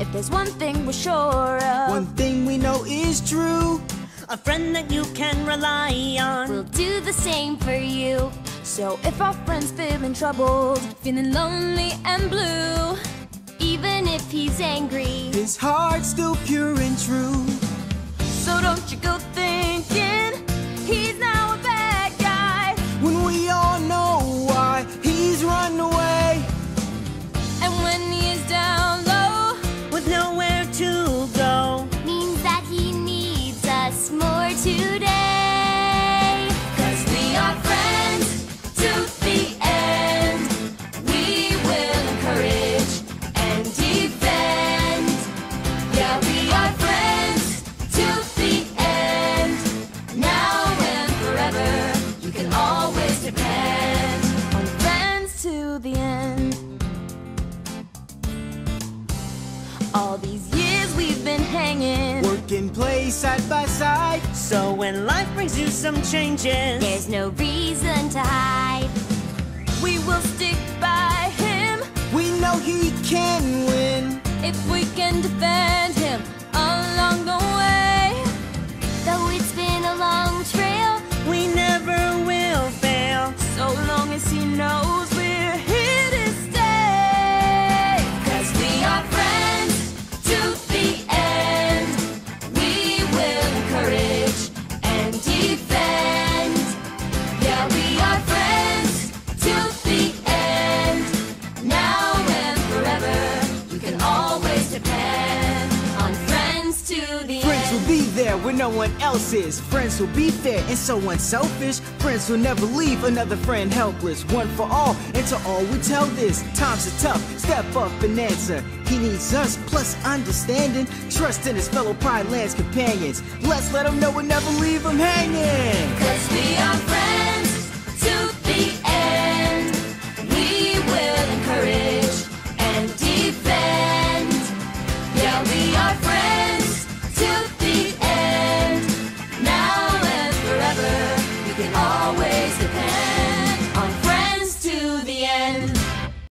If there's one thing we're sure of, One thing we know is true. A friend that you can rely on. we'll do the same for you. So if our friend's feeling troubled, feeling lonely and blue, even if he's angry, His heart's still pure and true. All these years we've been hanging. Work and play side by side. So when life brings you some changes, There's no reason to hide. We will stick by him We know he can win. if we can defend him along the way. There where no one else is. Friends will be fair and so unselfish. Friends will never leave another friend helpless. One for all, and to all we tell this. Times are tough, step up and answer. He needs us, plus understanding. Trust in his fellow Pride Lands companions. Let's let him know we'll never leave him hanging. yeah.